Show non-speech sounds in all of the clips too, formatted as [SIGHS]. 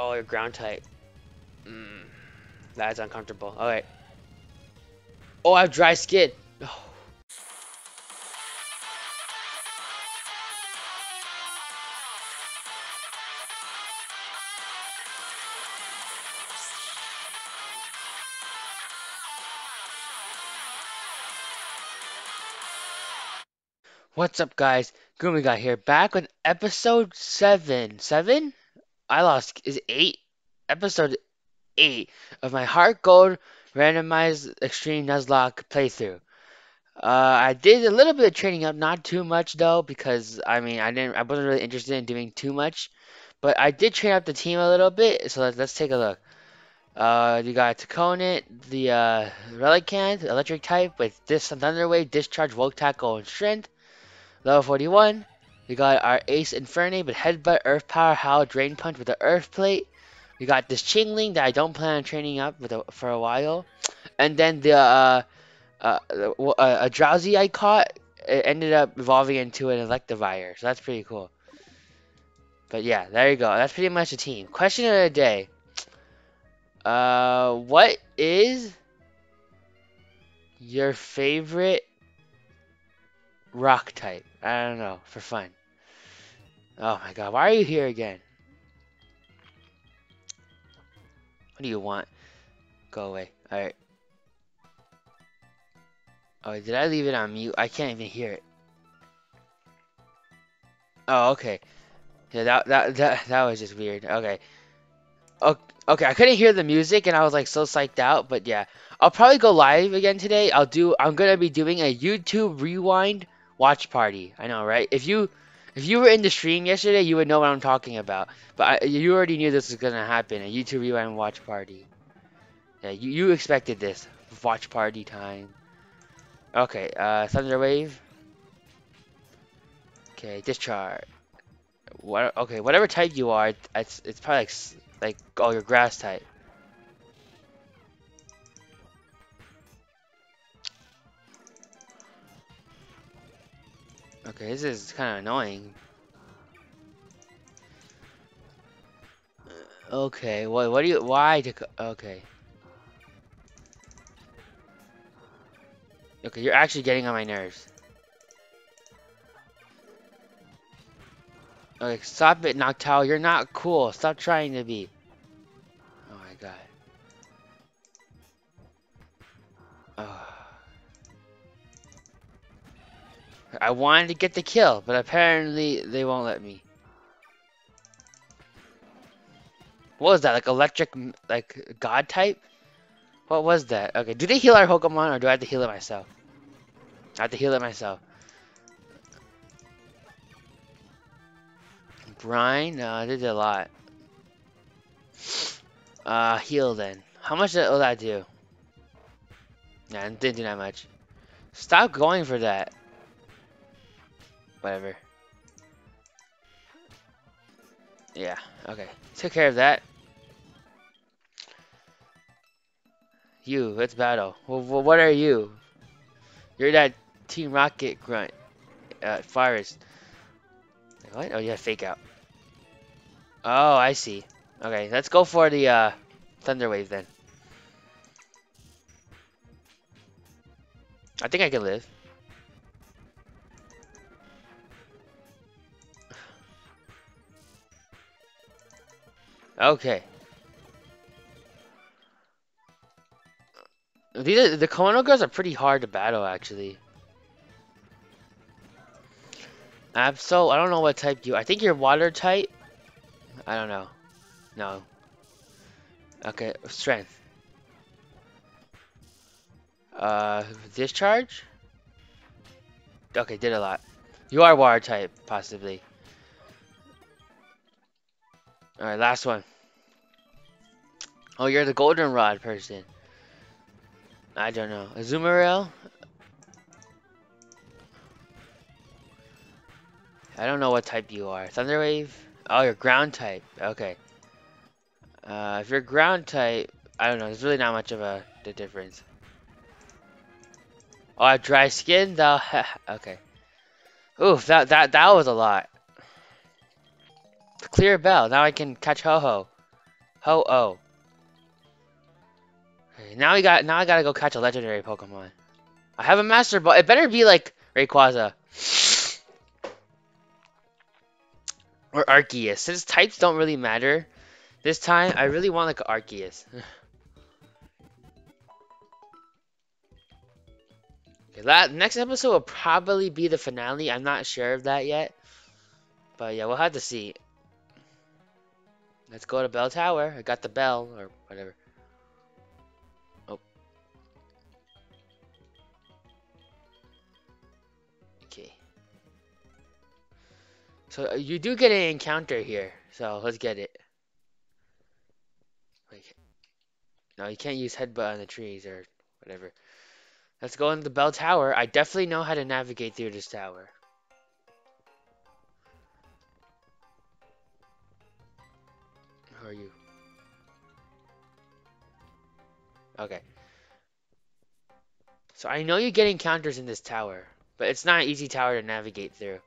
Oh, you're ground type. Mm, that's uncomfortable. Alright. Oh, I have dry skin. Oh. What's up, guys? Goomy Guy here, back with episode 7. 7? I lost. Is 8? Episode 8 of my Heart Gold Randomized Extreme Nuzlocke playthrough. Uh, I did a little bit of training up, not too much though, because I mean, I didn't, I wasn't really interested in doing too much. But I did train up the team a little bit, so let's, let's take a look. Uh, you got Taconit, the uh, Relicanth, electric type with this Thunderwave, Discharge, Volt Tackle, and Strength. Level 41, we got our Ace Infernape with Headbutt, Earth Power, Howl, Drain Punch with the Earth Plate. We got this Chingling that I don't plan on training up a, for a while. And then the uh, uh, uh, a Drowzee I caught it ended up evolving into an Electivire, so that's pretty cool. But yeah, there you go. That's pretty much the team. Question of the day. Uh, what is your favorite rock type? I don't know, for fun. Oh my god, why are you here again? What do you want? Go away. Alright. Oh, did I leave it on mute? I can't even hear it. Oh, okay. Yeah, that that that that was just weird. Okay. Okay, I couldn't hear the music and I was like so psyched out, but yeah. I'll probably go live again today. I'll do I'm going to be doing a YouTube rewind watch party. I know, right? If you if you were in the stream yesterday, you would know what I'm talking about. But I, you already knew this was to happen, a YouTube rewind watch party. Yeah, you, you expected this. Watch party time. Okay, uh, Thunder Wave. Okay, Discharge. What? Okay, whatever type you are, it's it's probably like like oh your grass type. Okay, this is kind of annoying. Uh, okay, what what do you why to okay. Okay, you're actually getting on my nerves. Okay, stop it, Noctowl. You're not cool. Stop trying to be. Oh my god. Oh. I wanted to get the kill, but apparently they won't let me. What was that? Like electric, like god type? What was that? Okay, do they heal our Pokemon or do I have to heal it myself? I have to heal it myself. Brine? No, they did a lot. [SIGHS] Uh, heal then. How much will that do? Nah, didn't do that much. Stop going for that. Whatever. Yeah, okay. Took care of that. You, let's battle. Well, what are you? You're that Team Rocket grunt. Uh, Forest. What? Oh, yeah, fake out. Oh, I see. Okay, let's go for the uh, Thunder Wave then. I think I can live. Okay. These are, the Kimono girls are pretty hard to battle actually. Absol, I don't know what type you. I think you're water type. I don't know. No. Okay, strength. Uh, discharge. Okay, did a lot. You are water type, possibly. Alright, last one. Oh, you're the goldenrod person. I don't know. Azumarill? I don't know what type you are. Thunderwave? Oh, you're ground type. Okay. Uh, if you're ground type, I don't know. There's really not much of a the difference. Oh, dry skin? Though. [LAUGHS] okay. Oof, that, that, that was a lot. Clear bell. Now I can catch Ho-Ho. Ho oh. Now we got now I gotta go catch a legendary Pokemon. I have a Master Ball. It better be like Rayquaza. [SIGHS] Or Arceus. Since types don't really matter this time, I really want like Arceus. [SIGHS] okay, that next episode will probably be the finale. I'm not sure of that yet. But yeah, we'll have to see. Let's go to Bell Tower. I got the bell or whatever. So uh, you do get an encounter here. So let's get it. No, you can't use headbutt on the trees or whatever. Let's go into the bell tower. I definitely know how to navigate through this tower. Who are you? Okay. So I know you get encounters in this tower, but it's not an easy tower to navigate through.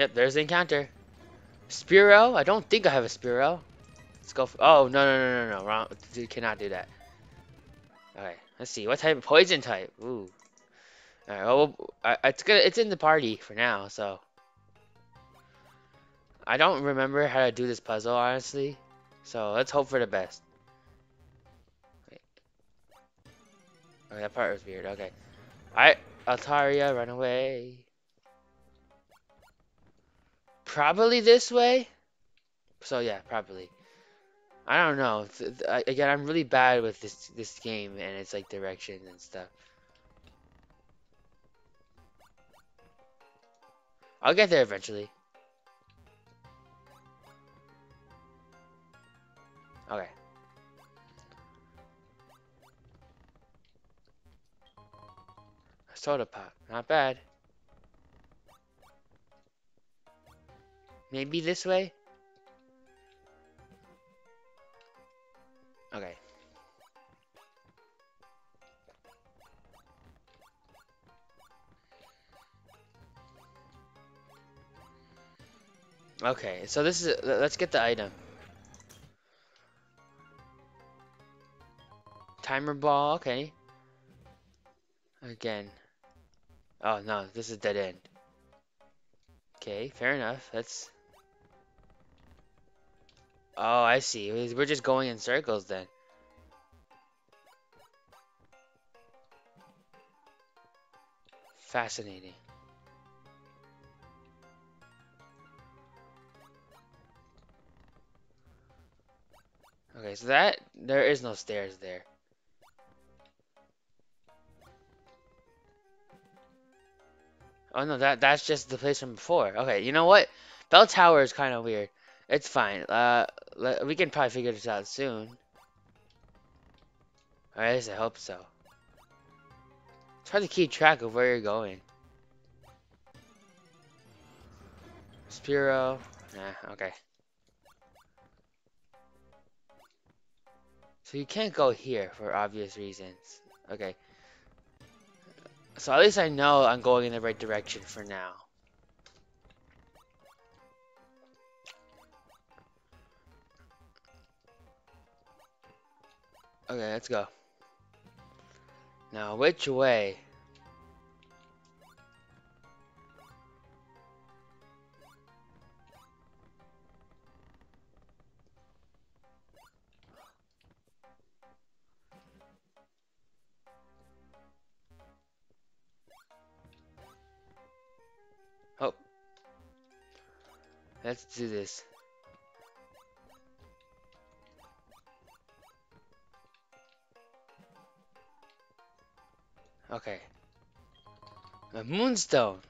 Yep, there's the encounter. Spearow? I don't think I have a Spearow. Let's go. oh, no, no, no, no, no. Wrong. You cannot do that. Alright, let's see. What type of poison type? Ooh. Alright, well, it's gonna, it's in the party for now, so. I don't remember how to do this puzzle, honestly. So, let's hope for the best. Wait. Okay, that part was weird. Okay. Alright, Altaria, run away. Probably this way. So yeah, probably. I don't know. Again, I'm really bad with this this game and it's like directions and stuff. I'll get there eventually. Okay. Soda pop, not bad. Maybe this way? Okay. Okay, so this is, uh, let's get the item. Timer ball, okay. Again. Oh no, this is dead end. Okay, fair enough. That's Oh, I see. We're just going in circles then. Fascinating. Okay, so that, there is no stairs there. Oh no, that that's just the place from before. Okay, you know what? Bell Tower is kind of weird. It's fine. Uh, we can probably figure this out soon. Or at least I hope so. Hard to keep track of where you're going. Spearow. Nah, okay. So you can't go here for obvious reasons. Okay. So at least I know I'm going in the right direction for now. Okay, let's go. Now, which way? Oh. Let's do this. Okay. A moonstone.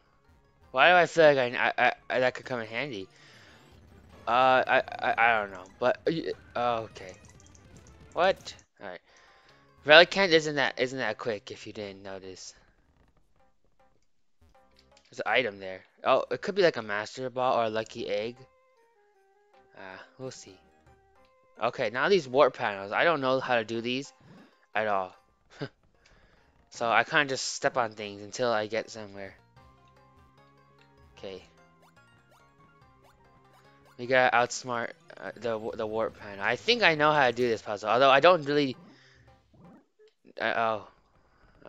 Why do I feel like I, I, I that could come in handy? Uh, I, I, I don't know, but uh, okay. What? All right. Relicanth isn't that isn't that quick if you didn't notice. There's an item there. Oh, it could be like a master ball or a lucky egg. Ah, uh, we'll see. Okay, now these warp panels. I don't know how to do these at all. [LAUGHS] So I kind of just step on things until I get somewhere. Okay. We gotta outsmart uh, the the warp pen. I think I know how to do this puzzle, although I don't really. Uh, oh,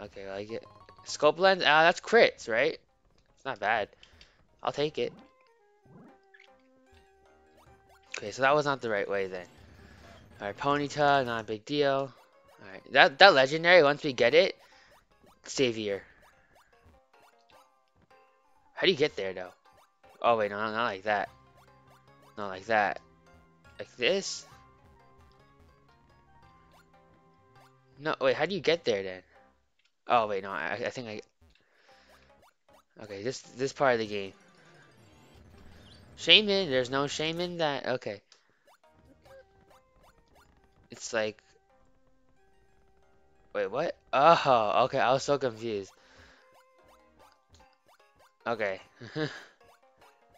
okay, I it. Scope lens. Ah, that's crits, right? It's not bad. I'll take it. Okay, so that was not the right way then. Alright, Ponyta, not a big deal. Alright, that that legendary. Once we get it, Savior. How do you get there though? Oh wait, no, not like that. Not like that. Like this? No, wait, how do you get there then? Oh, wait, no, I, I think I... Okay, this this part of the game. Shaman, there's no shaman that... Okay. It's like... Wait, what? Oh, okay, I was so confused. Okay. [LAUGHS]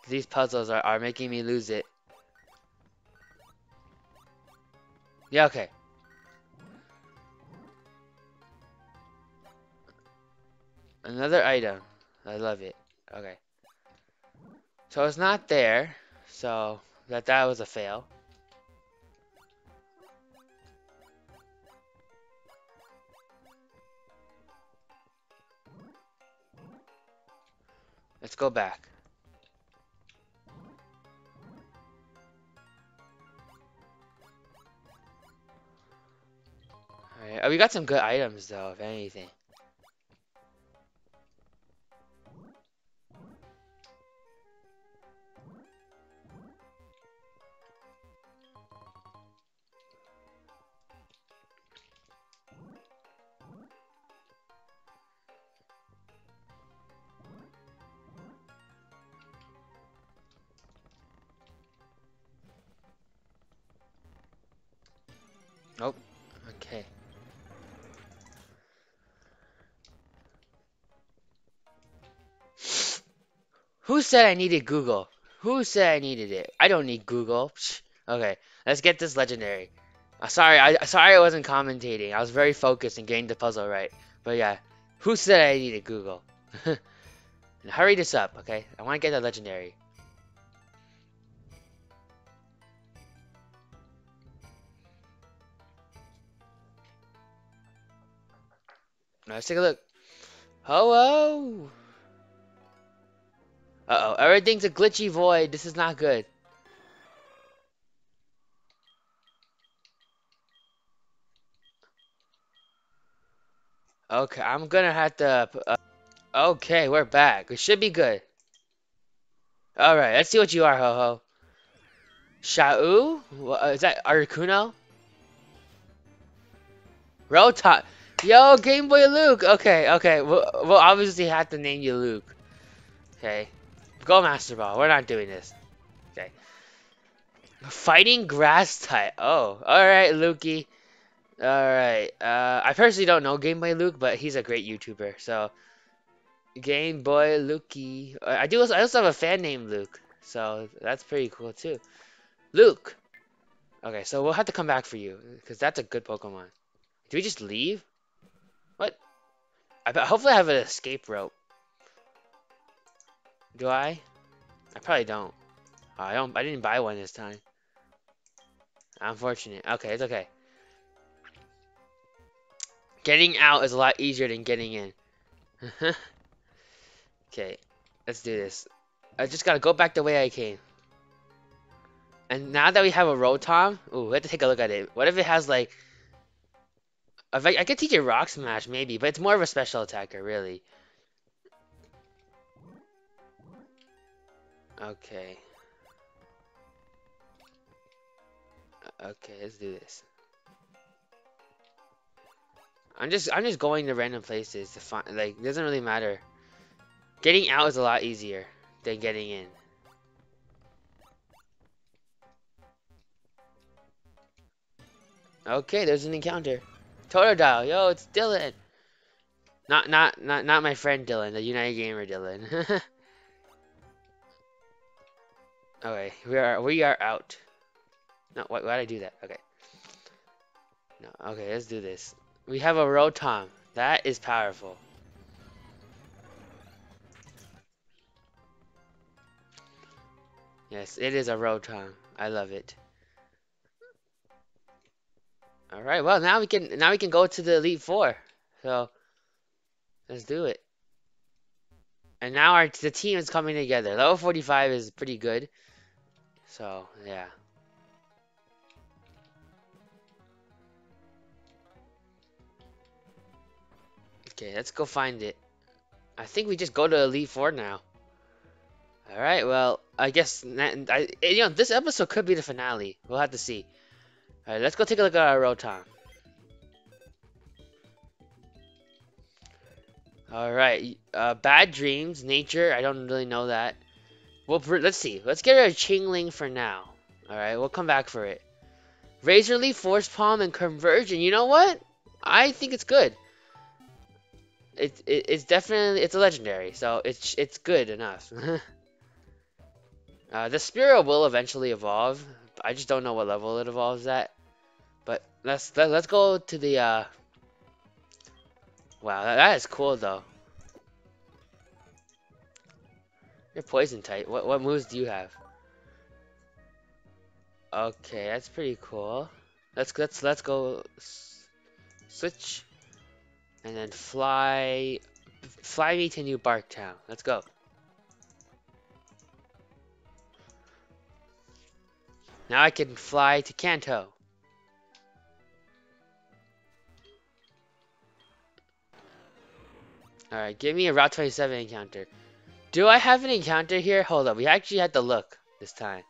These puzzles are, are making me lose it. Yeah, okay. Another item. I love it. Okay. So it's not there. So that that was a fail. Let's go back. Alright, oh, we got some good items though, if anything. Who said I needed Google? Who said I needed it? I don't need Google. Psh. Okay, let's get this legendary. Uh, sorry, I sorry I wasn't commentating. I was very focused and getting the puzzle right. But yeah, who said I needed Google? [LAUGHS] hurry this up, okay? I want to get the legendary. Let's take a look. Hello. Uh oh, everything's a glitchy void. This is not good. Okay, I'm gonna have to. Uh, okay, we're back. We should be good. Alright, let's see what you are, Ho Ho. Shao? Is that Articuno? Rotom. Yo, Game Boy Luke. Okay, okay. We'll, we'll obviously have to name you Luke. Okay. Go Master Ball. We're not doing this. Okay. Fighting Grass type. Oh, alright, Lukey. Alright. Uh, I personally don't know Game Boy Luke, but he's a great YouTuber. So, Game Boy Lukey. I do. I also have a fan named Luke. So, that's pretty cool, too. Luke. Okay, so we'll have to come back for you. Because that's a good Pokemon. Do we just leave? What? I hopefully I have an escape rope. Do I? I probably don't. Oh, I don't. I didn't buy one this time. Unfortunate. Okay, it's okay. Getting out is a lot easier than getting in. [LAUGHS] okay, let's do this. I just gotta go back the way I came. And now that we have a Rotom, ooh, we have to take a look at it. What if it has like I, I could teach it Rock Smash, maybe, but it's more of a special attacker, really. Okay. Uh, okay, let's do this. I'm just I'm just going to random places to find like it doesn't really matter. Getting out is a lot easier than getting in. Okay, there's an encounter. Totodile, yo, it's Dylan. Not not not not my friend Dylan, the United Gamer Dylan. [LAUGHS] okay, we are we are out. No, why why did I do that? Okay. No, okay, let's do this. We have a Rotom. That is powerful. Yes, it is a Rotom. I love it. All right. Well, now we can now we can go to the Elite Four. So let's do it. And now our the team is coming together. Level 45 is pretty good. So yeah. Okay, let's go find it. I think we just go to Elite Four now. All right. Well, I guess I, you know this episode could be the finale. We'll have to see. All right, let's go take a look at our Rotom. All right, uh, bad dreams, nature. I don't really know that. Well, let's see. Let's get a Chingling for now. All right, we'll come back for it. Razor Leaf, Force Palm, and Conversion. You know what? I think it's good. It, it it's definitely it's a legendary, so it's it's good enough. [LAUGHS] uh, the Spearow will eventually evolve. I just don't know what level it evolves at. But let's let, us let us go to the uh, Wow, that, that is cool though. You're poison type. What what moves do you have? Okay, that's pretty cool. Let's let's let's go switch and then fly fly me to New Bark Town. Let's go. Now I can fly to Kanto. Alright, give me a Route 27 encounter. Do I have an encounter here? Hold up, we actually had to look this time.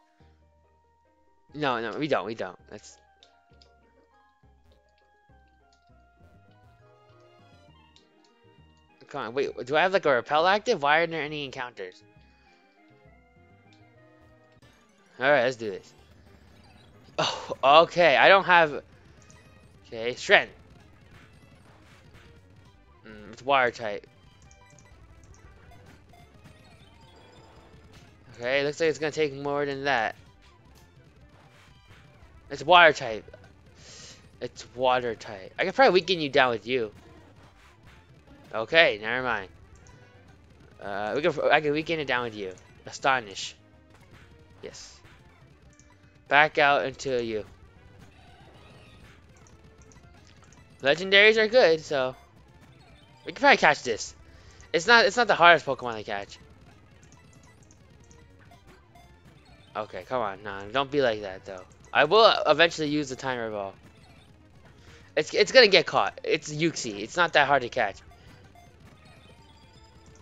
No, no, we don't, we don't. Let's... Come on, wait, do I have like a repel active? Why aren't there any encounters? Alright, let's do this. Oh, okay, I don't have... Okay, strength. Mm, it's water type. Okay, looks like it's gonna take more than that. It's water type. It's water type. I can probably weaken you down with you. Okay, never mind. Uh, we can, I can weaken it down with you. Astonish. Yes. Back out until you. Legendaries are good, so we can probably catch this. It's not. It's not the hardest Pokemon to catch. Okay, come on, nah, don't be like that though. I will eventually use the timer ball. It's it's gonna get caught. It's Uxie. It's not that hard to catch.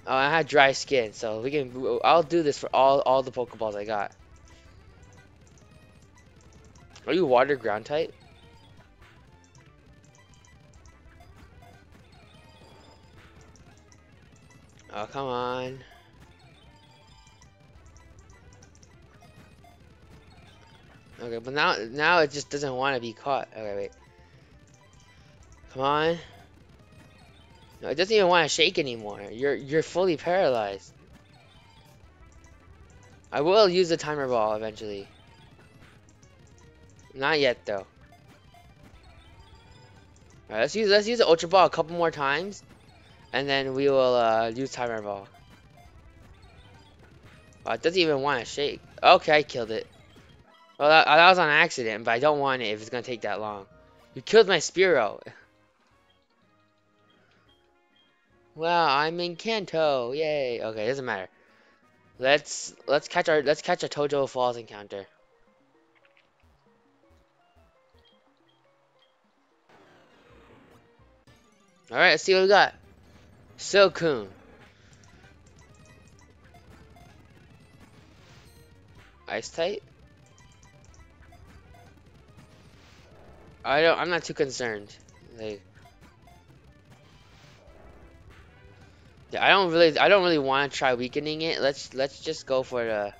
Oh, I had dry skin, so we can. I'll do this for all all the Pokeballs I got. Are you water ground type? Oh come on. Okay, but now now it just doesn't want to be caught. Okay, wait. Come on. No, it doesn't even want to shake anymore. You're you're fully paralyzed. I will use the timer ball eventually. Not yet though. Alright, let's use let's use the ultra ball a couple more times. And then we will uh, use timer ball. Oh, it doesn't even want to shake. Okay, I killed it. Well, that, that was on accident, but I don't want it if it's going to take that long. You killed my Spearow. Well, I'm in Kanto. Yay. Okay, doesn't matter. Let's let's catch our let's catch a Tohjo Falls encounter. All right, let's see what we got. Silcoon. Ice type. I don't. I'm not too concerned. Like, yeah, I don't really. I don't really want to try weakening it. Let's let's just go for the.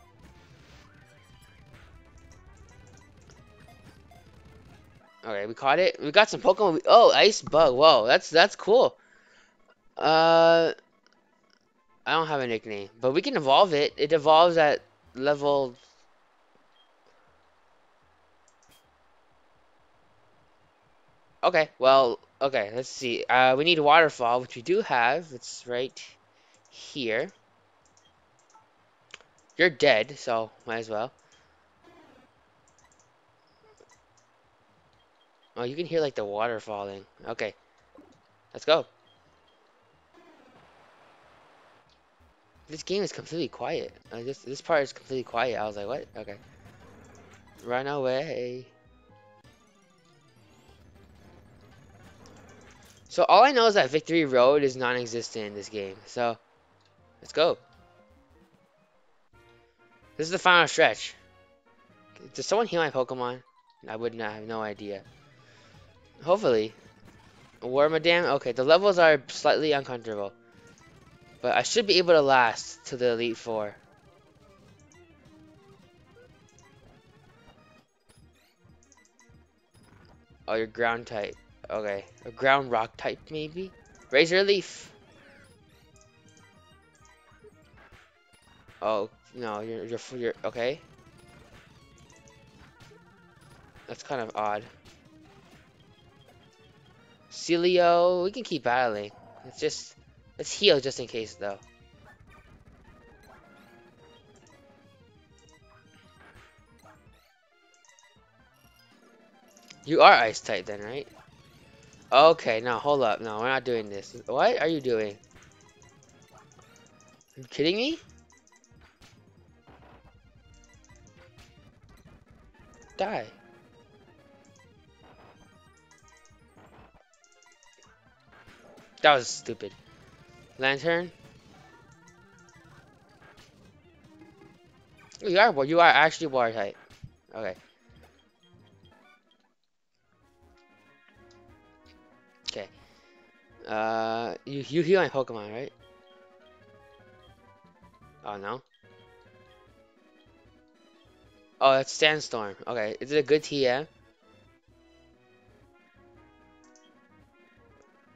Okay, we caught it. We got some Pokemon. Oh, Ice Bug. Whoa, that's that's cool. Uh, I don't have a nickname, but we can evolve it. It evolves at level Okay, well, okay, let's see. Uh, we need a waterfall, which we do have. It's right here. You're dead, so might as well. Oh, you can hear like the water falling. Okay. Let's go. This game is completely quiet. Uh, this this part is completely quiet. I was like, what? Okay. Run away. So all I know is that Victory Road is non-existent in this game. So, let's go. This is the final stretch. Does someone heal my Pokemon? I would not have no idea. Hopefully. Wormadam? Okay, the levels are slightly uncomfortable. But I should be able to last to the Elite Four. Oh, you're ground type. Okay. A ground rock type, maybe? Razor Leaf. Oh, no, you're, you're, you're, okay. That's kind of odd. Celio, we can keep battling. Let's just, let's heal just in case, though. You are ice type then, right? Okay, now hold up. No, we're not doing this. What are you doing? Are you kidding me? Die. That was stupid. Lantern. You are you are actually water type. Okay. Okay. Uh, you you heal my Pokemon, right? Oh no. Oh, that's Sandstorm. Okay, is it a good TM?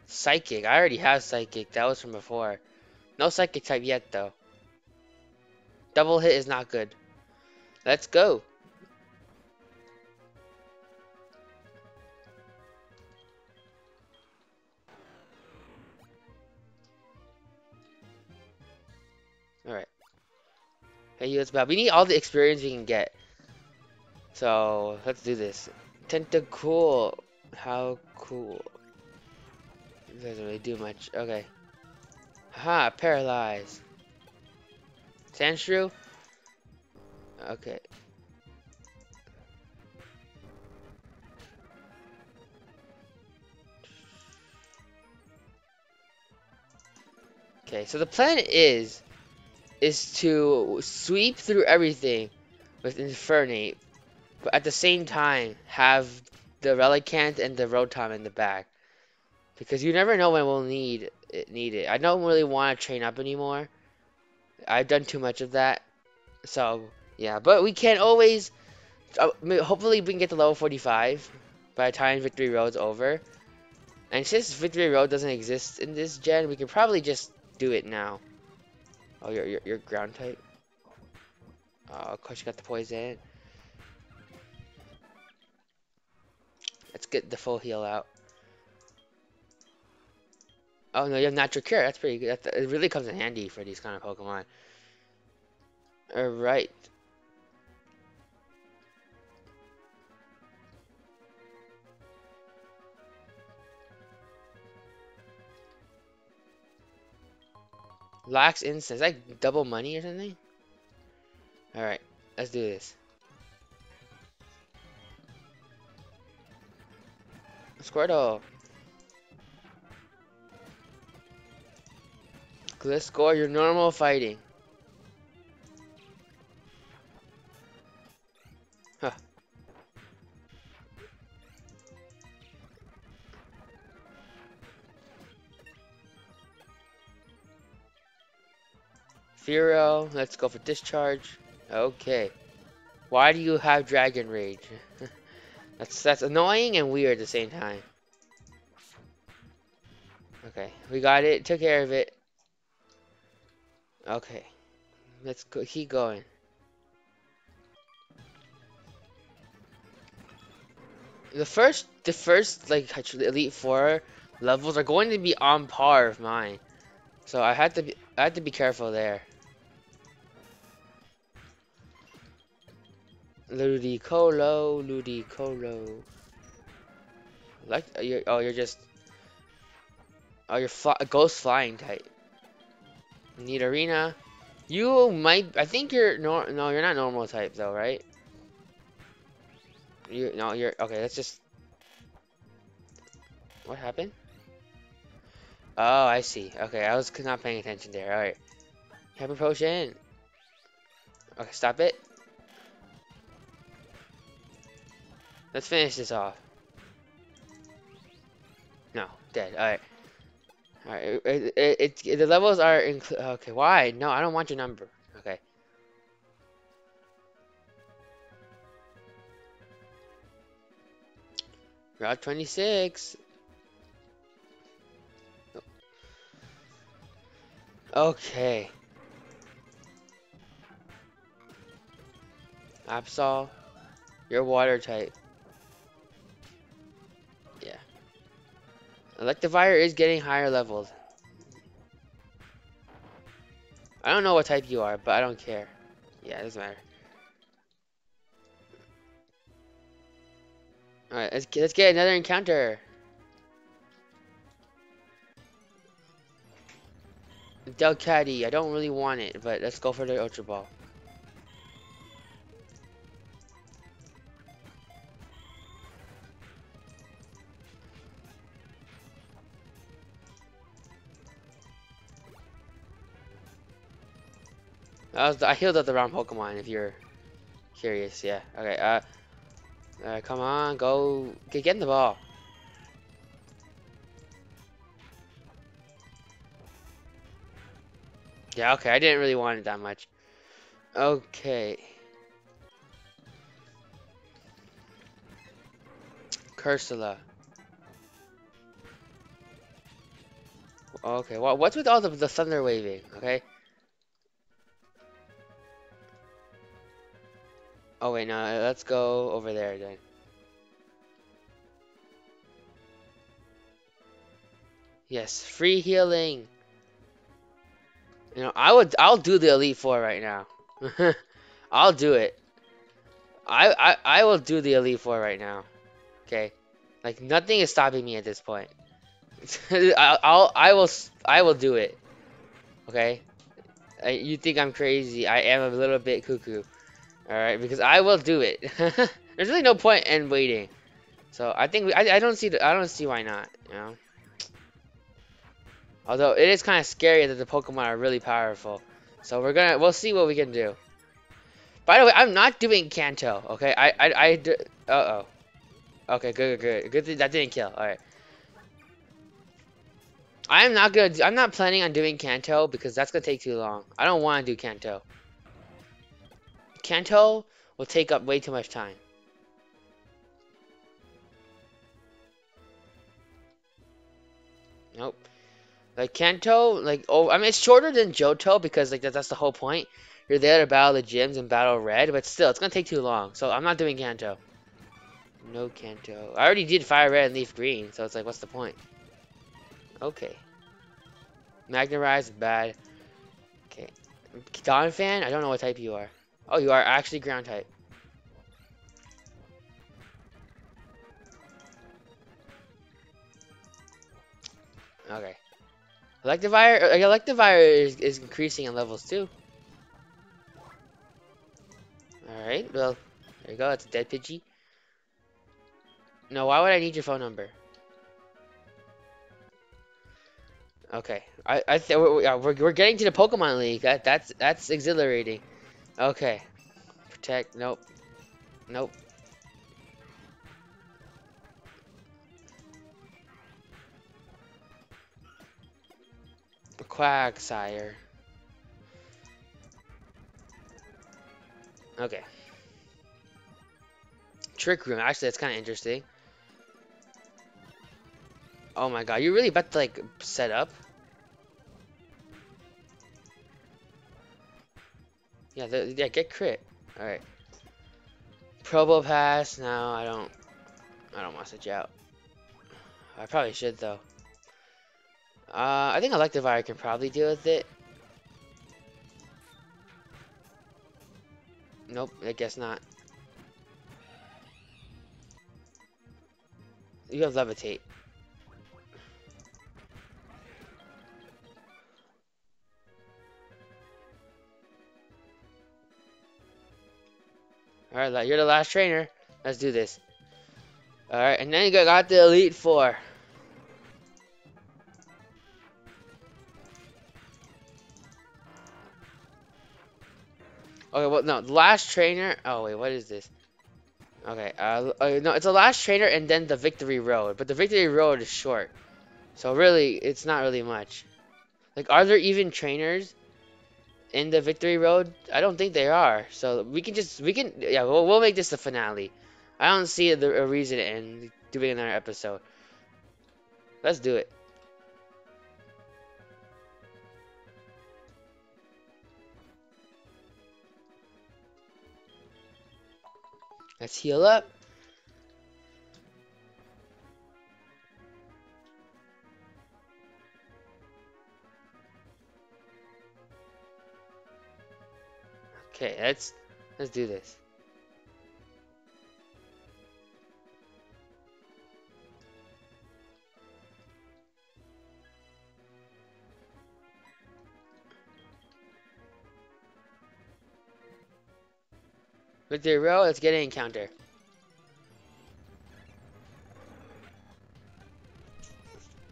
Psychic. I already have Psychic. That was from before. No Psychic type yet, though. Double hit is not good. Let's go. Hey, let's We need all the experience we can get. So, let's do this. Tentacool. How cool. Doesn't really do much. Okay. Ha, paralyzed. Sandshrew? Okay. Okay, so the plan is is to sweep through everything with Infernape, but at the same time have the Relicanth and the Rotom in the back. Because you never know when we'll need it, need it. I don't really want to train up anymore. I've done too much of that. So, yeah. But we can always... Uh, hopefully we can get to level 45 by the time Victory Road's over. And since Victory Road doesn't exist in this gen, we can probably just do it now. Oh, you're, you're, you're ground type? Oh, of course you got the poison. Let's get the full heal out. Oh no, you have natural cure. That's pretty good. That, it really comes in handy for these kind of Pokemon. Alright. Lax Incense. Like double money or something? Alright. Let's do this. Squirtle. Gliscor, your normal fighting. Fearow, let's go for discharge. Okay. Why do you have Dragon Rage? [LAUGHS] that's that's annoying and weird at the same time. Okay, we got it, took care of it. Okay. Let's go keep going. The first the first like Elite Four levels are going to be on par with mine. So I had to be I had to be careful there. Ludicolo, Ludicolo. Like, uh, you're, oh, you're just, oh, you're fly, ghost flying type. Nidorina. You might, I think you're, no, no, you're not normal type though, right? You, no, you're, okay, let's just, what happened? Oh, I see. Okay, I was not paying attention there. Alright. Hyper Potion. Okay, stop it. Let's finish this off. No, dead. Alright. Alright, it, it, it, the levels are okay, why? No, I don't want your number. Okay. Route 26. Okay. Absol, you're water type. Electivire is getting higher levels. I don't know what type you are, but I don't care. Yeah, it doesn't matter. Alright, let's, let's get another encounter. Delcatty, I don't really want it, but let's go for the Ultra Ball. I, healed up the wrong Pokemon if you're curious, yeah. Okay, uh, uh come on, go, get, get in the ball. Yeah, okay, I didn't really want it that much. Okay. Cursula. Okay, well, what's with all the, the thunder waving, okay? Oh wait, no, let's go over there then. Yes, free healing. You know, I would, I'll do the Elite Four right now. [LAUGHS] I'll do it. I, I, I will do the Elite Four right now. Okay, like nothing is stopping me at this point. [LAUGHS] I'll, I'll, I will, I will do it. Okay. you think I'm crazy? I am a little bit cuckoo. All right, because I will do it. [LAUGHS] There's really no point in waiting. So I think we, I, I don't see the, I don't see why not. You know. Although it is kind of scary that the Pokemon are really powerful. So we're gonna, we'll see what we can do. By the way, I'm not doing Kanto, okay? I, I, I, uh-oh. Okay, good, good, good. Good thing that didn't kill. Alright. I am not gonna, I'm not planning on doing Kanto because that's gonna take too long. I don't want to do Kanto. Kanto will take up way too much time. Nope. Like Kanto, like oh, I mean it's shorter than Johto because like that, that's the whole point. You're there to battle the gyms and battle Red, but still it's gonna take too long. So I'm not doing Kanto. No Kanto. I already did Fire Red and Leaf Green, so it's like what's the point? Okay. Magnarize bad. Okay. Donphan, I don't know what type you are. Oh, you are actually ground type. Okay. Electivire, uh, Electivire is, is increasing in levels too. Alright, well, there you go, it's a dead Pidgey. No, why would I need your phone number? Okay, I I we're we're getting to the Pokemon League. That that's that's exhilarating. Okay, protect. Nope. Nope. Quagsire. Okay. Trick Room. Actually, that's kind of interesting. Oh my god, you're really about to, like, set up? Yeah, the, yeah, get crit. Alright. Probopass, no, I don't I don't want to switch out. I probably should though. Uh, I think Electivire can probably deal with it. Nope, I guess not. You have Levitate. Alright, you're the last trainer. Let's do this. Alright, and then you got the Elite Four. Okay, well, no, last trainer. Oh, wait, what is this? Okay, uh, uh, no, it's the last trainer and then the Victory Road. But the Victory Road is short. So really, it's not really much. Like, are there even trainers in the Victory Road? I don't think they are. So we can just, we can, yeah, we'll, we'll make this the finale. I don't see a, a reason in doing another episode. Let's do it. Let's heal up. Okay, let's let's do this. With the row, let's get an encounter.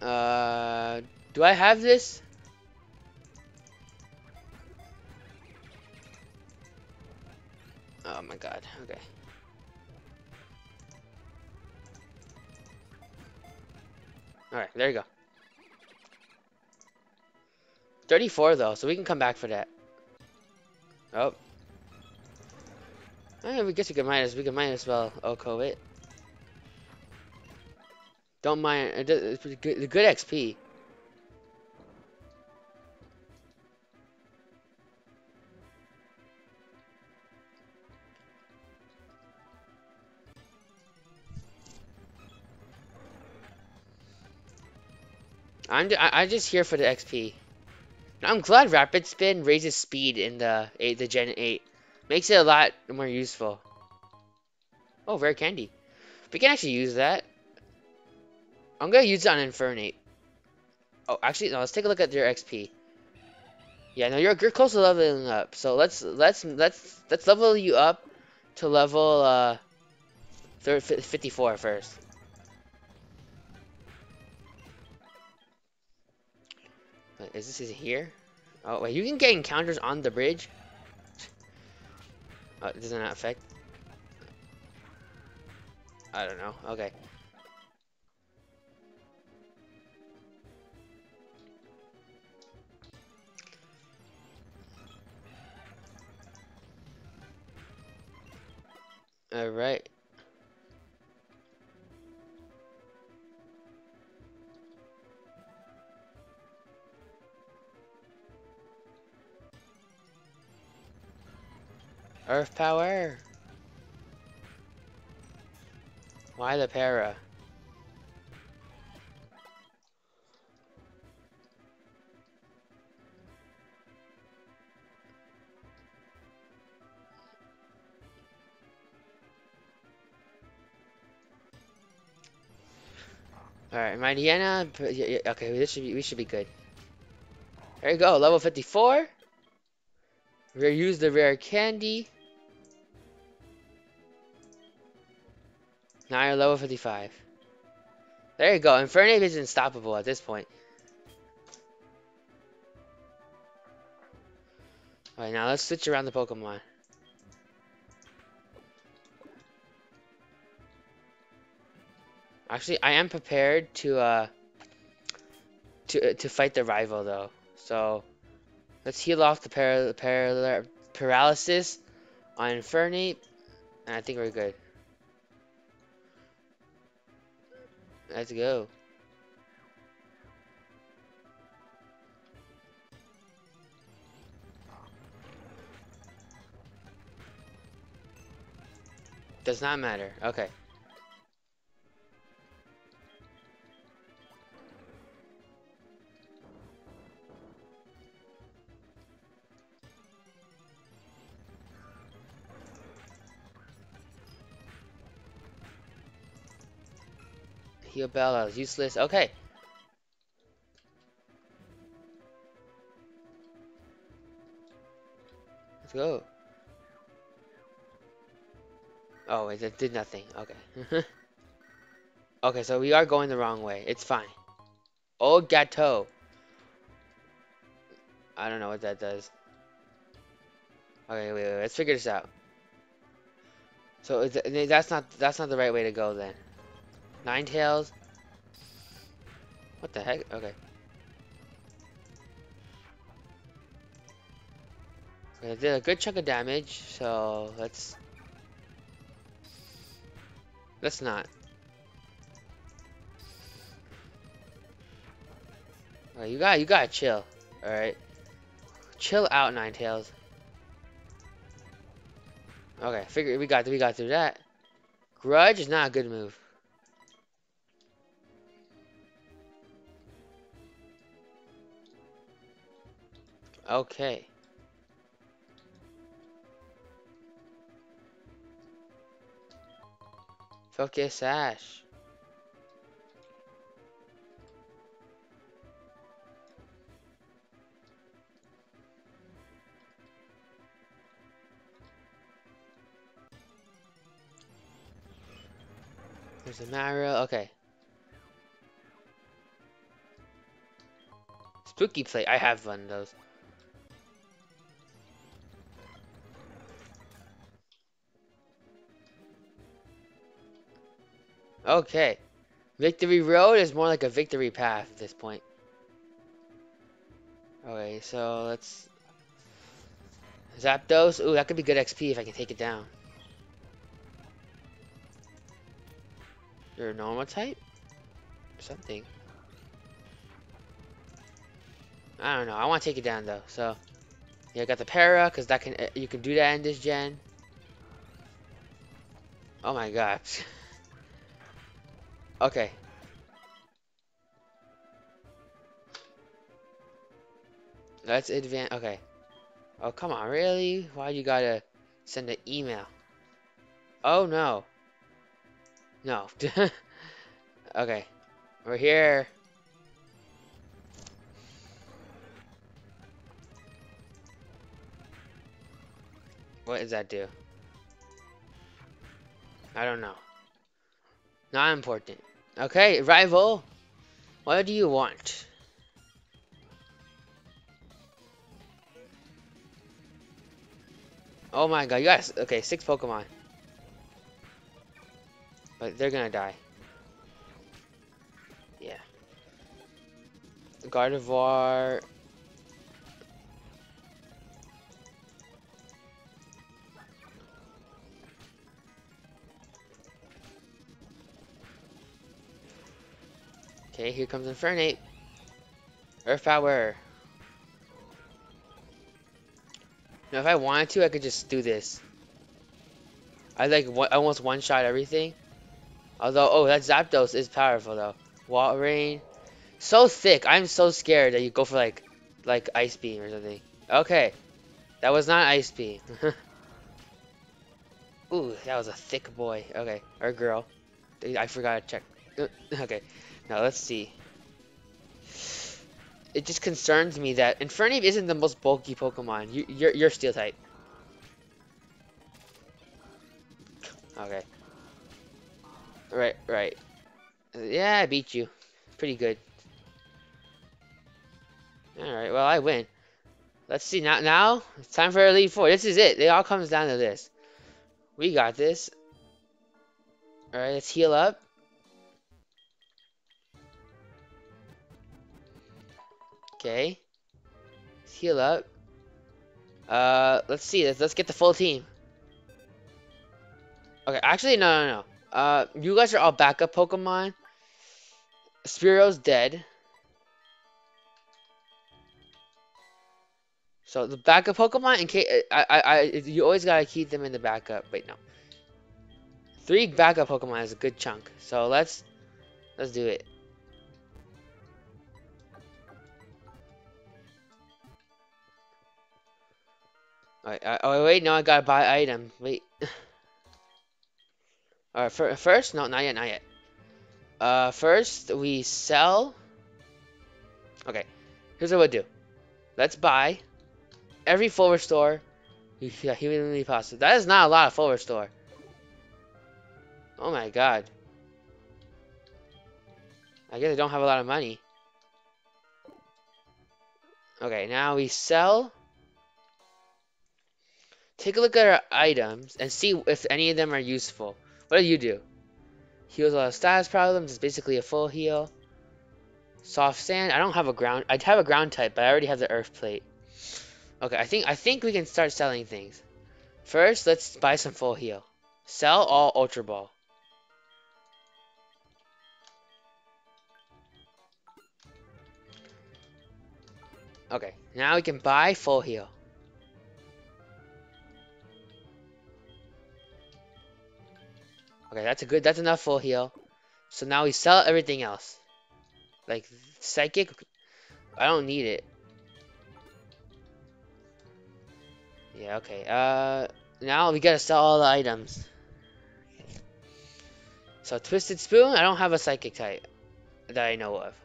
Uh, do I have this? Oh my god, okay. Alright, there you go. 34 though, so we can come back for that. Oh, oh I we guess we can minus. We can might as well OHKO it. Don't mind. It's good, good XP. I'm I, am just here for the XP. I'm glad Rapid Spin raises speed in the eight, the Gen 8. Makes it a lot more useful. Oh, rare candy. We can actually use that. I'm gonna use it on Infernape. Oh, actually, no. Let's take a look at your XP. Yeah, no, you're you're close to leveling up. So let's let's let's let's level you up to level uh 54 first. Is this is here? Oh wait, you can get encounters on the bridge. Uh, does not affect? I don't know. Okay. All Earth power. Why the para? Alright, Mightyena, okay, this should be, we should be good. There you go, level 54. Reuse the rare candy. You're level 55. There you go. Infernape is unstoppable at this point. Alright, now let's switch around the Pokemon. Actually, I am prepared to uh to uh, to fight the rival though. So let's heal off the par par paralysis on Infernape, and I think we're good. Let's go. Does not matter. Okay. Heal bell, that was useless. Okay. Let's go. Oh, wait, that did nothing. Okay. [LAUGHS] okay, so we are going the wrong way. It's fine. Oh, gâteau. I don't know what that does. Okay, wait, wait, let's figure this out. So that's not that's not the right way to go then. Ninetales. What the heck? Okay. Okay, did a good chunk of damage, so let's let's not. Alright, you got you gotta chill. Alright. Chill out, Ninetales. Okay, figure we got we got through that. Grudge is not a good move. Okay. Focus Sash. There's a Mara. Okay. Spooky plate. I have one of those. Okay. Victory Road is more like a victory path at this point. Okay, so let's... Zapdos. Ooh, that could be good XP if I can take it down. You're a normal type? Something. I don't know. I want to take it down though. So, yeah, I got the para because that can uh, you can do that in this gen. Oh my god. [LAUGHS] okay. Let's advance. Okay. Oh come on, really? Why you gotta send an email? Oh no. No. [LAUGHS] okay. We're here. What does that do? I don't know. Not important. Okay, rival. What do you want? Oh my god, you got okay, six Pokemon. But they're gonna die. Yeah. Gardevoir. Okay, here comes Infernape. Earth Power. Now, if I wanted to, I could just do this. I like almost one shot everything. Although, oh, that Zapdos is powerful though. Walrein. So thick. I'm so scared that you go for like, like Ice Beam or something. Okay. That was not Ice Beam. [LAUGHS] Ooh, that was a thick boy. Okay. Or girl. I forgot to check. [LAUGHS] Okay. Now, let's see. It just concerns me that Infernape isn't the most bulky Pokemon. You, you're, you're Steel type. Okay. Right, right. Yeah, I beat you. Pretty good. Alright, well, I win. Let's see, now, now, it's time for Elite Four. This is it. It all comes down to this. We got this. Alright, let's heal up. Okay. Let's heal up. Uh, let's see. Let's, let's get the full team. Okay, actually, no, no, no. Uh, you guys are all backup Pokemon. Spearow dead. So the backup Pokemon, in case I, I, I, you always gotta keep them in the backup. Wait, no. Three backup Pokemon is a good chunk. So let's, let's do it. Alright, uh, oh wait, no, I gotta buy item. Wait. [LAUGHS] Alright, first, no, not yet, not yet. Uh, first we sell. Okay, here's what we'll do. Let's buy every full restore [LAUGHS] humanly possible. That is not a lot of full restore. Oh my god. I guess I don't have a lot of money. Okay, now we sell. Take a look at our items and see if any of them are useful. What do you do? Heals a lot of status problems. It's basically a full heal. Soft sand. I don't have a ground. I'd have a ground type, but I already have the earth plate. Okay, I think I think we can start selling things. First, let's buy some full heal. Sell all ultra ball. Okay, now we can buy full heal. Okay, that's a good, that's enough full heal. So now we sell everything else. Like, psychic, I don't need it. Yeah, okay. Uh, now we gotta sell all the items. So, Twisted Spoon, I don't have a psychic type that I know of.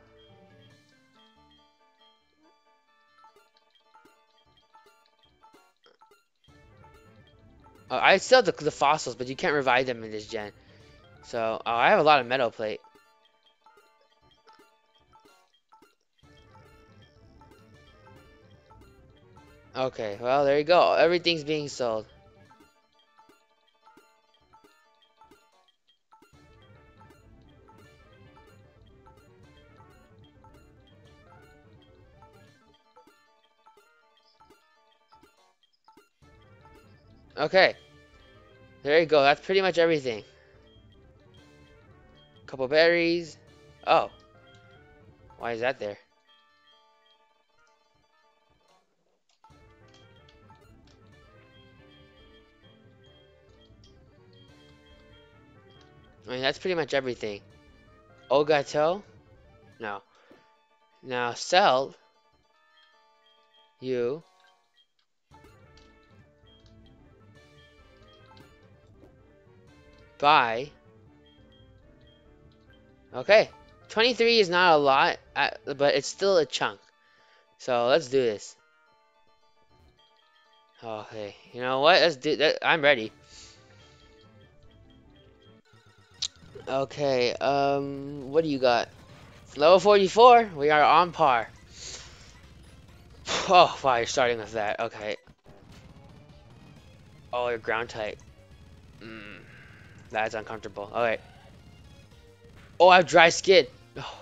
Uh, I still have the, the, fossils, but you can't revive them in this gen. So, oh, I have a lot of metal plate. Okay, well, there you go. Everything's being sold. Okay. There you go. That's pretty much everything. Couple berries. Oh. Why is that there? I mean, that's pretty much everything. Ogato? No. Now, sell you buy. Okay. 23 is not a lot, but it's still a chunk. So let's do this. Okay. You know what? Let's do that. I'm ready. Okay. Um, what do you got? Level 44. We are on par. [SIGHS] Oh, wow, you're starting with that. Okay. Oh, you're ground type. Hmm. That's uncomfortable. Alright. Oh, I have dry skin. Oh.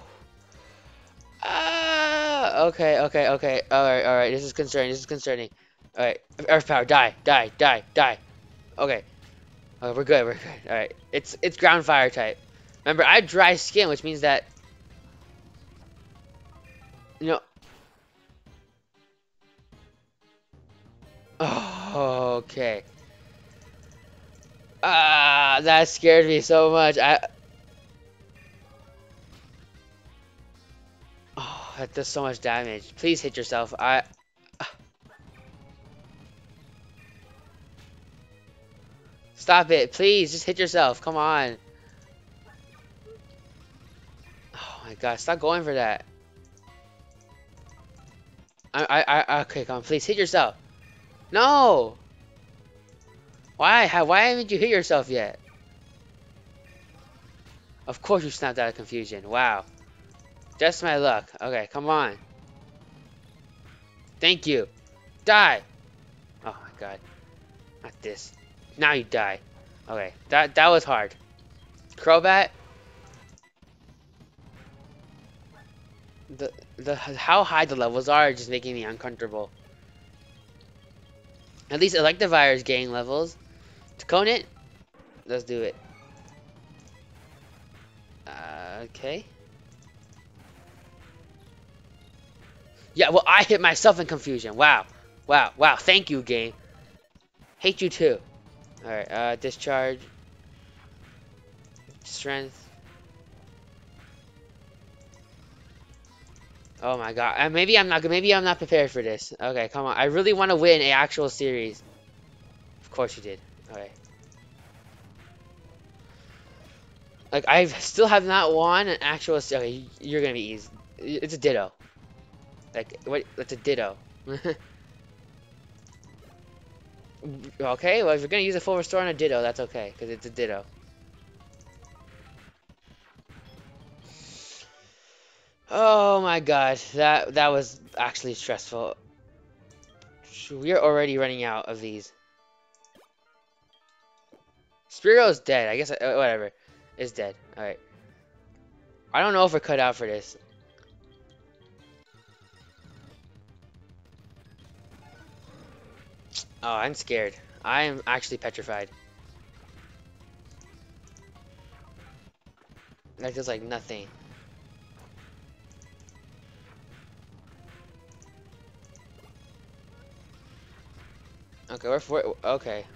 Ah, okay, okay, okay. Alright, alright. This is concerning. This is concerning. Alright. Earth power. Die, die, die, die. Okay. Oh, we're good, we're good. Alright. It's it's ground fire type. Remember, I have dry skin, which means that... You know... Oh, [SIGHS] okay. Ah, that scared me so much. I. Oh, that does so much damage. Please hit yourself. I. Stop it, please. Just hit yourself. Come on. Oh my god, stop going for that. I, I, I, okay, come on, please hit yourself. No! Why? Why haven't you hit yourself yet? Of course you snapped out of confusion. Wow. Just my luck. Okay, come on. Thank you. Die! Oh my god. Not this. Now you die. Okay, that that was hard. Crobat. The the how high the levels are just making me uncomfortable. At least Electivire is gaining levels. Conant, let's do it. Uh, okay. Yeah, well, I hit myself in confusion. Wow. Wow. Wow. Thank you, game. Hate you too. Alright, uh, discharge. Strength. Oh my god. Uh, maybe I'm not maybe I'm not prepared for this. Okay, come on. I really want to win a actual series. Of course you did. Okay. Like, I still have not won an actual... Okay, you're gonna be easy. It's a ditto. Like, what? It's a ditto. [LAUGHS] okay, well, if you're gonna use a full restore on a ditto, that's okay, because it's a ditto. Oh my god, that that was actually stressful. We're already running out of these. Spearow's dead. I guess, uh, whatever. It's dead. Alright. I don't know if we're cut out for this. Oh, I'm scared. I am actually petrified. That feels like nothing. Okay, we're for okay.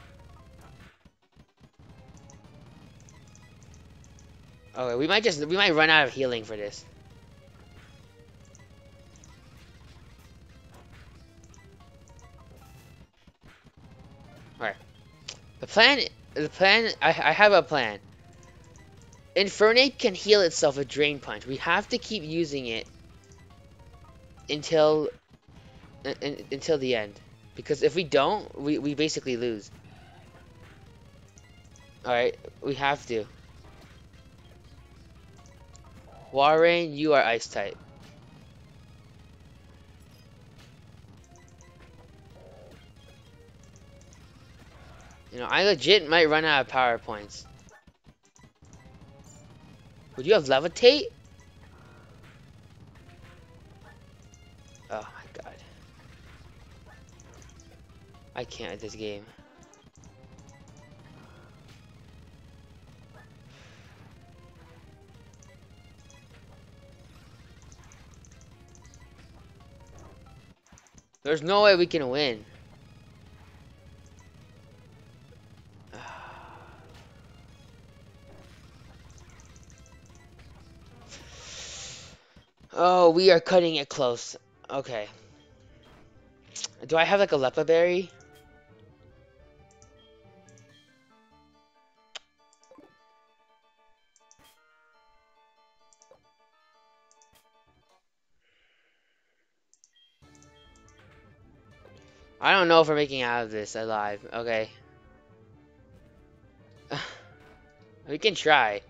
Okay, we might just we might run out of healing for this. Alright. The plan the plan I I have a plan. Infernape can heal itself with Drain Punch. We have to keep using it until uh, until the end. Because if we don't, we, we basically lose. Alright, we have to. Walrein, you are ice type. You know, I legit might run out of power points. Would you have levitate? Oh my god. I can't at this game. There's no way we can win. [SIGHS] Oh, we are cutting it close. Okay. Do I have like a Leppa berry? I don't know if we're making out of this alive. Okay. [SIGHS] we can try.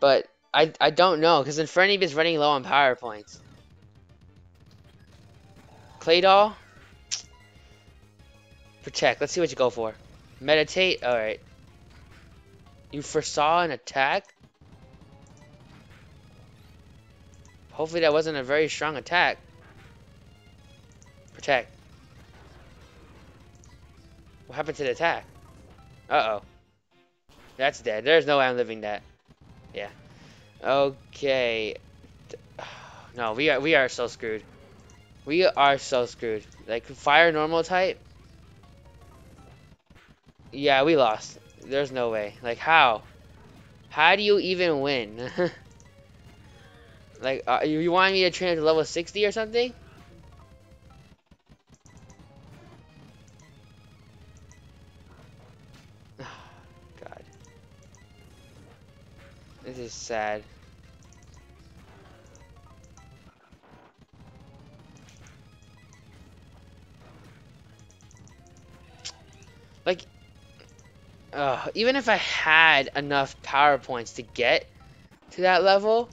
But I, I don't know, because Infernape is running low on power points. Claydol? Protect. Let's see what you go for. Meditate? Alright. You foresaw an attack? Hopefully that wasn't a very strong attack. Protect. What happened to the attack? Uh-oh. That's dead. There's no way I'm living that. Yeah. Okay. [SIGHS] No, we are we are so screwed. We are so screwed. Like fire normal type. Yeah, we lost. There's no way. Like how? How do you even win? [LAUGHS] like uh, you, want me to train to level 60 or something? Is sad. Like, uh, even if I had enough power points to get to that level,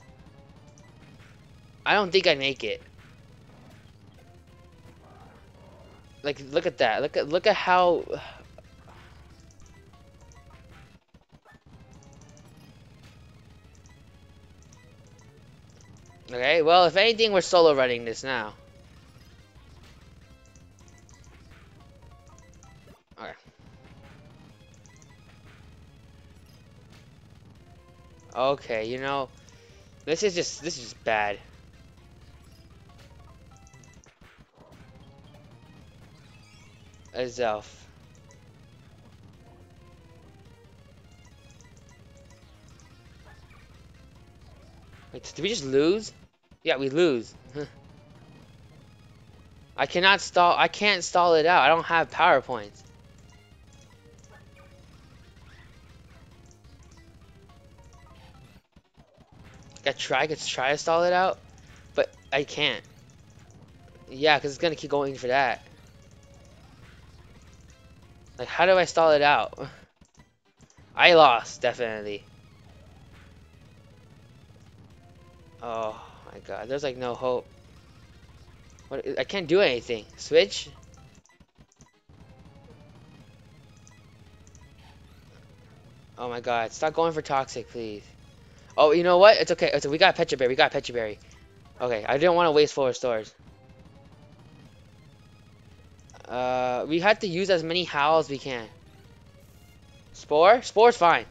I don't think I make it. Like, look at that. Look at look at how Okay, well, if anything, we're solo running this now. Okay. Okay, you know, this is just, this is just bad. Azelf. Wait, did we just lose? Yeah, we lose. I cannot stall. I can't stall it out. I don't have power points. I try, I could try to stall it out, but I can't. Yeah, because it's gonna keep going for that. Like, how do I stall it out? I lost, definitely. Oh my god, there's like no hope. What? I can't do anything. Switch? Oh my god, stop going for toxic, please. Oh, you know what? It's okay. It's, we got Pecha Berry. We got Pecha Berry. Okay, I didn't want to waste full restores. Uh, we have to use as many howls we can. Spore? Spore's fine.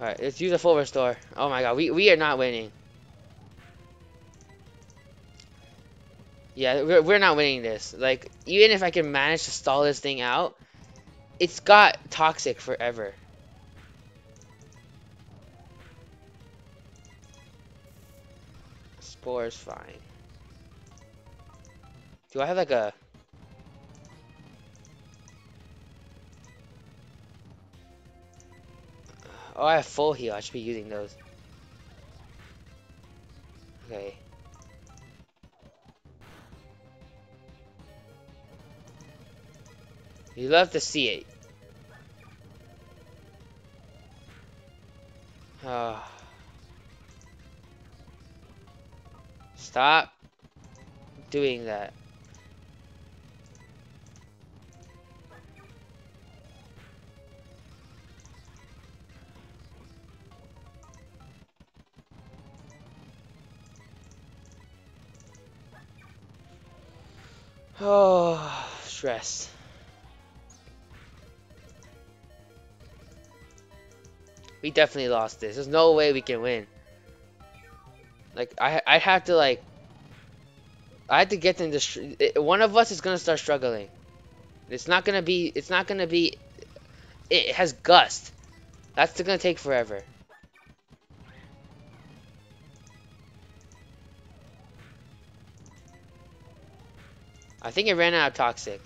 Alright, let's use a full restore. Oh my god, we, we are not winning. Yeah, we're, we're not winning this. Like, even if I can manage to stall this thing out, it's got toxic forever. Spore's fine. Do I have like a... Oh, I have full heal. I should be using those. Okay. You love to see it. Oh. Stop doing that. We definitely lost this. There's no way we can win. Like, I I have to, like... I have to get them to... One of us is gonna start struggling. It's not gonna be... It's not gonna be... It has Gust. That's gonna take forever. I think it ran out of Toxic.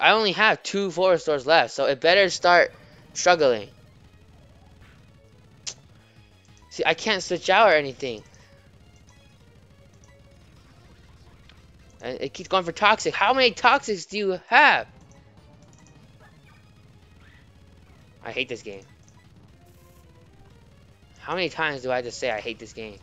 I only have two full restores left, so it better start struggling. See, I can't switch out or anything. And it keeps going for toxic. How many toxics do you have? I hate this game. How many times do I just say I hate this game?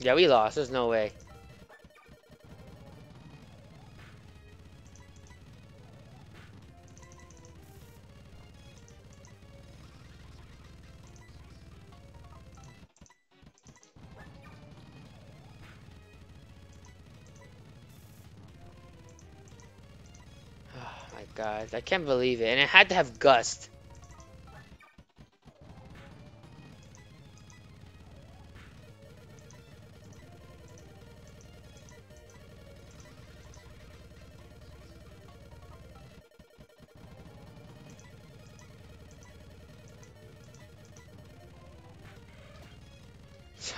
Yeah, we lost. There's no way. [SIGHS] Oh my god, I can't believe it. And it had to have Gust.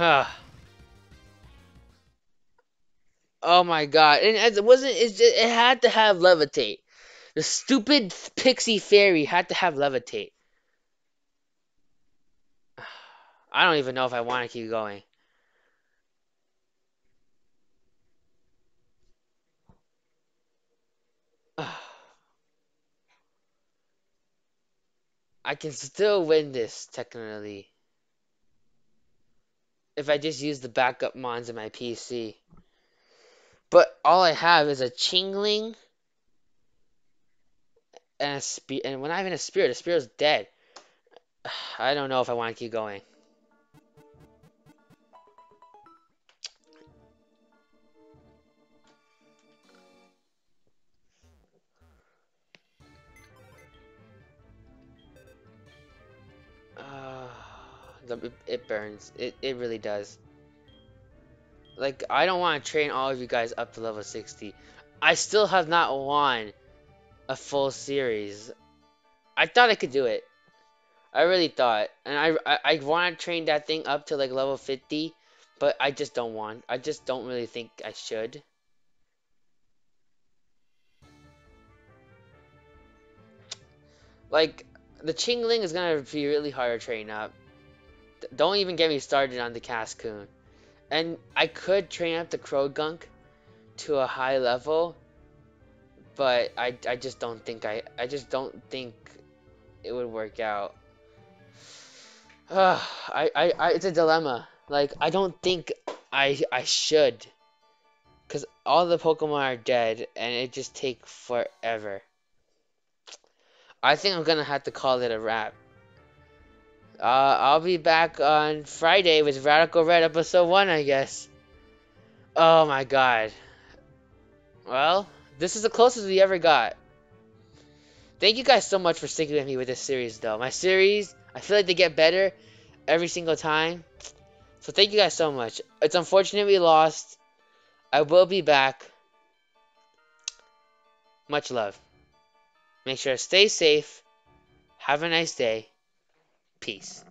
[SIGHS] oh my god! And it wasn't. It, just, it had to have levitate. The stupid pixie fairy had to have levitate. [SIGHS] I don't even know if I want to keep going. [SIGHS] I can still win this technically if I just use the backup mons in my PC. But all I have is a Chingling and a spirit, and when I have a spirit, a spirit's dead. [SIGHS] I don't know if I want to keep going. It, it burns. It, it really does. Like, I don't want to train all of you guys up to level 60. I still have not won a full series. I thought I could do it. I really thought. And I, I, I want to train that thing up to like level 50. But I just don't want. I just don't really think I should. Like, the Chingling is gonna be really hard to train up. Don't even get me started on the Cascoon. And I could train up the Croagunk to a high level, but I, I just don't think I I just don't think it would work out. Uh, [SIGHS] I, I, I it's a dilemma. Like I don't think I I should, cause all the Pokemon are dead and it just take forever. I think I'm gonna have to call it a wrap. Uh, I'll be back on Friday with Radical Red episode 1, I guess. Oh my god. Well, this is the closest we ever got. Thank you guys so much for sticking with me with this series, though. My series, I feel like they get better every single time. So thank you guys so much. It's unfortunate we lost. I will be back. Much love. Make sure to stay safe. Have a nice day. Peace.